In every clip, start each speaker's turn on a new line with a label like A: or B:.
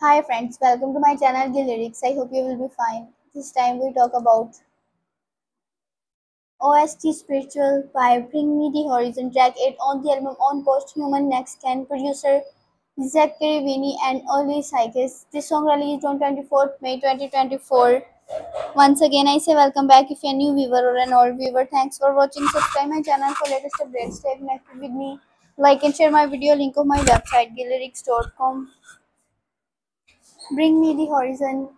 A: Hi friends, welcome to my channel The Lyrics. I hope you will be fine. This time we talk about OST Spiritual by Bring Me the Horizon track 8 on the album On Posthuman Nex Gen producer Zakk Cervini and Oli Sykes. This song released on 24th May 2024. Once again I say welcome back if you're a new viewer or an old viewer. Thanks for watching. Subscribe my channel for latest updates. Stay connected with me. Like and share my video. Link of my website gilllyrics.com. Bring Me the Horizon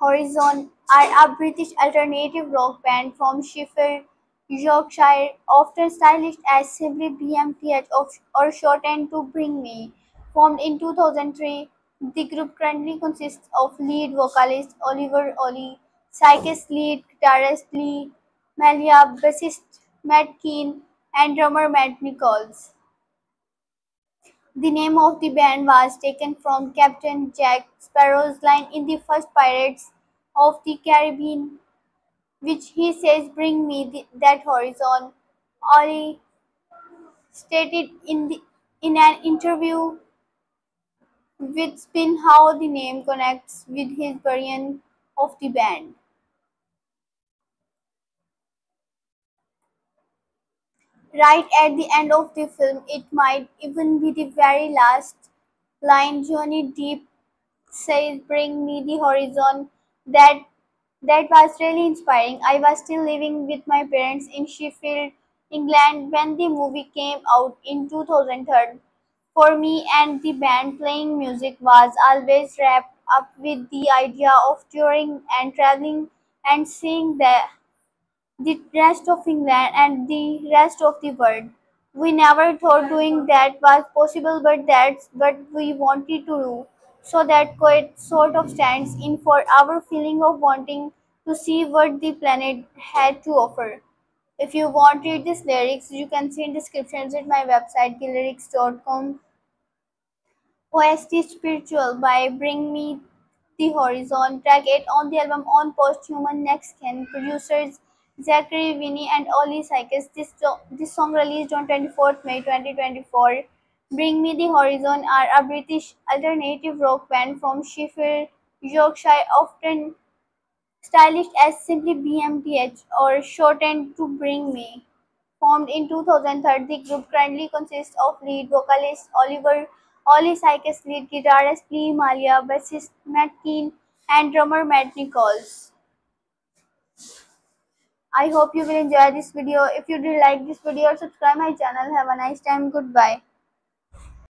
A: Horizon are a British alternative rock band from Sheffield, Yorkshire, often stylized as simply BMTH or shortened to Bring Me. Formed in 2003, the group currently consists of lead vocalist Oliver Oli, Sykes lead guitarist Lee Malia, bassist Matt Kean, and drummer Matt Nicholls. The name of the band was taken from Captain Jack Sparrow's line in the first Pirates of the Caribbean, which he says, Bring me the, that horizon. Oli stated in, the, in an interview with Spin how the name connects with his variant of the band. Right at the end of the film, it might even be the very last line Johnny Depp says, Bring me the horizon. That that was really inspiring. I was still living with my parents in Sheffield, England when the movie came out in 2003. For me and the band, playing music was always wrapped up with the idea of touring and traveling and seeing the the rest of England and the rest of the world. We never thought doing that was possible, but that's what we wanted to do. So that quite sort of stands in for our feeling of wanting to see what the planet had to offer. If you want to read these lyrics, you can see in descriptions at my website, gilllyrics.com. OST Spiritual by Bring Me the Horizon, track 8 on the album On Posthuman Nex Gen, producers Zakk Cervini and Oli Sykes. This, this song released on 24th May 2024. Bring Me the Horizon are a British alternative rock band from Sheffield, Yorkshire, often stylized as simply BMTH or shortened to Bring Me. Formed in 2003, the group currently consists of lead vocalist Oliver Oli Sykes, lead guitarist Lee Malia, bassist Matt Kean, and drummer Matt Nicholls. I hope you will enjoy this video. If you did like this video, subscribe my channel. Have a nice time. Goodbye.